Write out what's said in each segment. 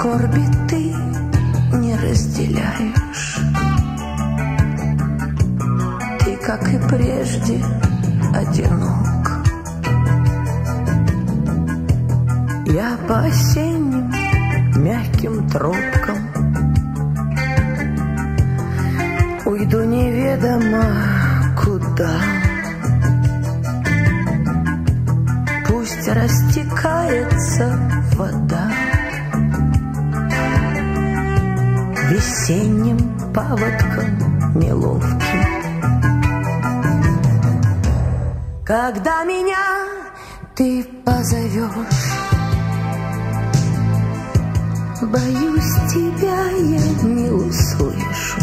скорби ты не разделяешь. Ты, как и прежде, одинок. Я по осенним мягким тропкам Уйду неведомо куда Пусть растекается вода Весенним паводком неловким. Когда меня ты позовешь Боюсь, тебя я не услышу.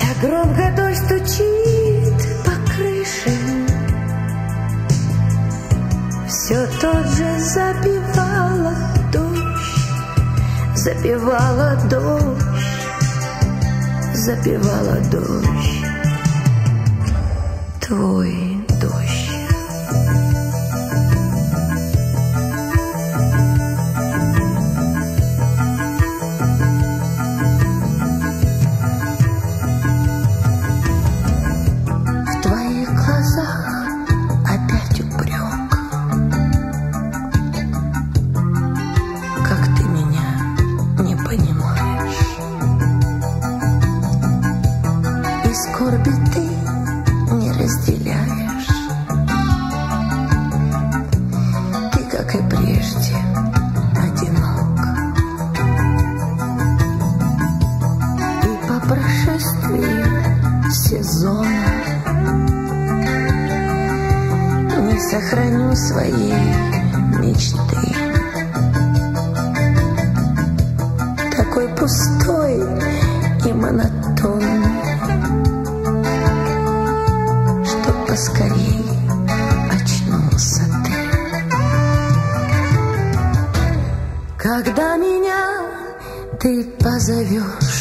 Так громко дождь стучит по крыше Все тот же дождь Запевала дождь Запевала дождь. Твой дождь сохраню своей мечты Такой пустой и монотонный Что поскорей очнулся ты Когда меня ты позовешь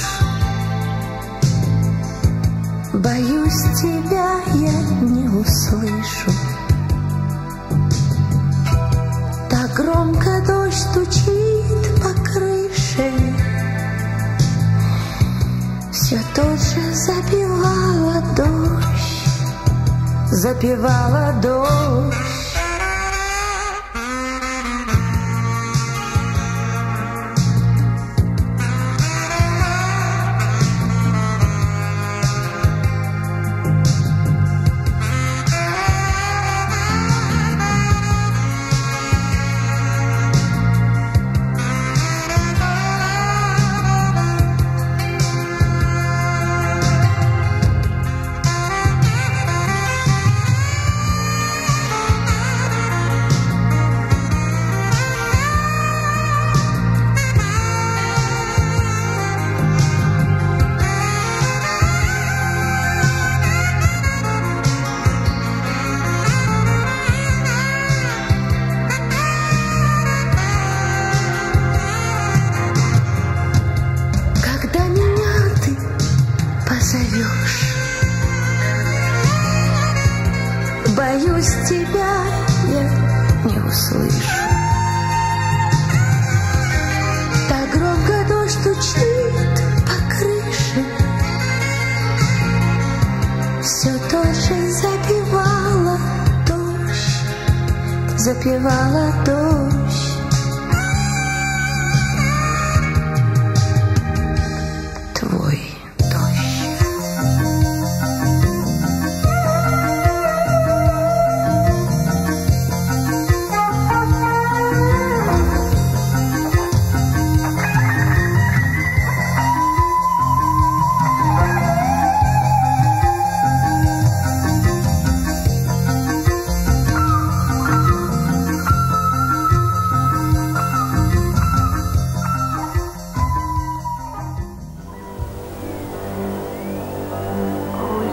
Боюсь, тебя я не услышу. Громко дождь стучит по крыше. Все тот же запевала дождь, запевала дождь. Боюсь, тебя я не услышу. Так громко дождь стучит по крыше, Все же запевала дождь, запевала дождь.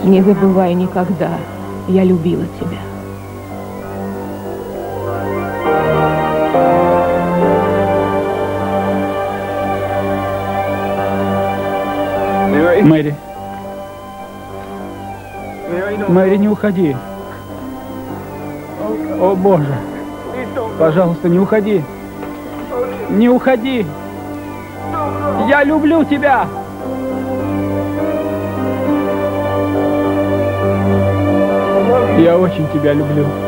Не забывай никогда, я любила тебя. Мэри. Мэри, не уходи. О, Боже. Пожалуйста, не уходи. Не уходи. Я люблю тебя. Я очень тебя люблю.